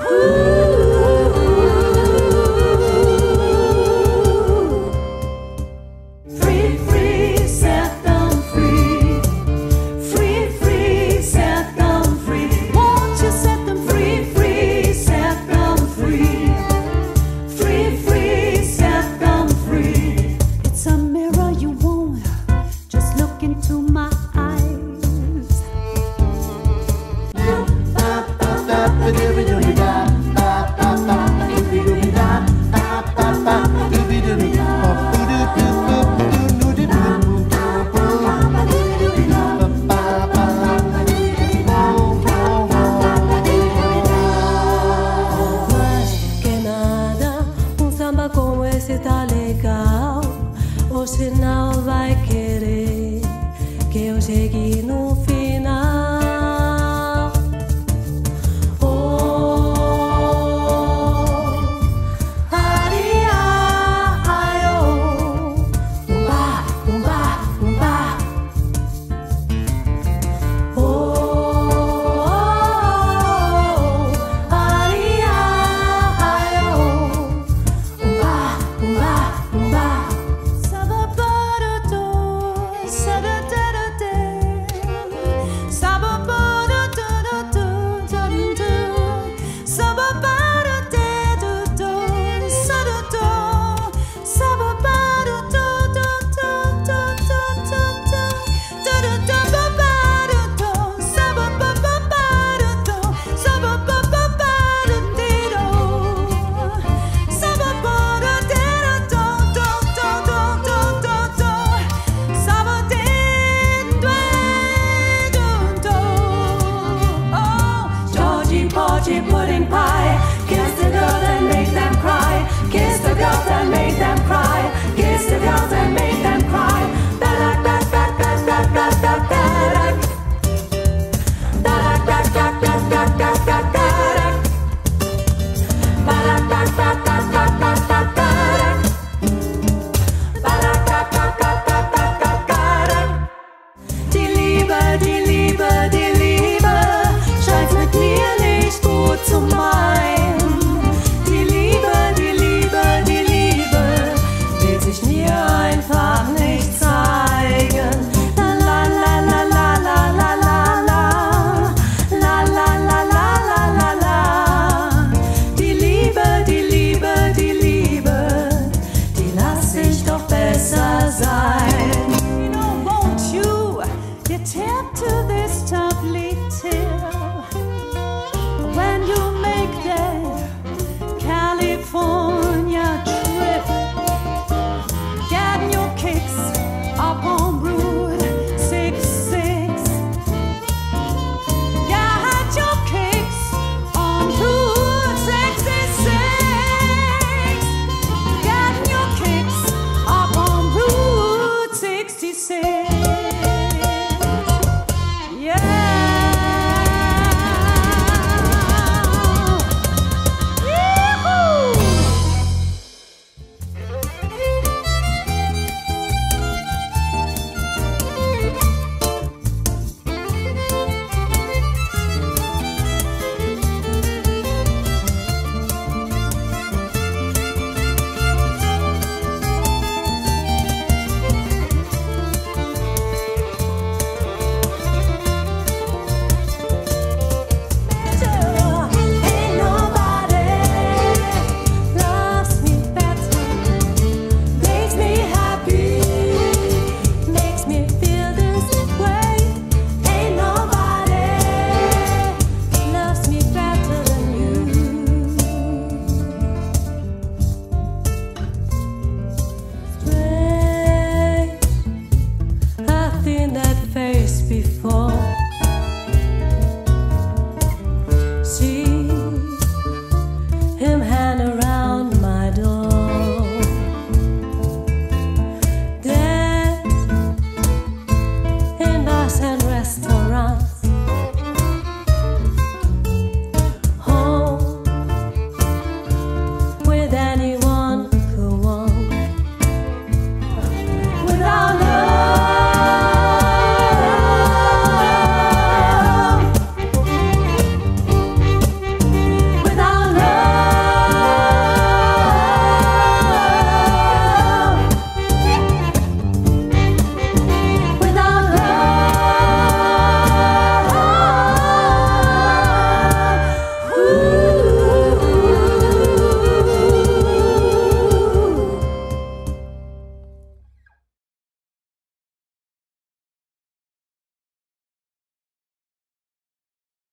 Free, free, set them free. Free, free, set them free. Won't you O sinal